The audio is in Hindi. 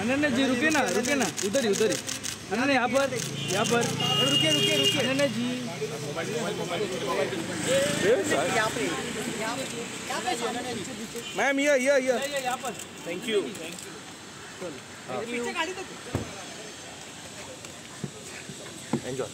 अनन्या जी रुके ना रुके ना। उधर ही उधर ही। अनन्या यहाँ पर यहाँ पर। रुके रुके रुके। अनन्या जी। मैम ये ये ये। यहाँ पर। Thank you enjoy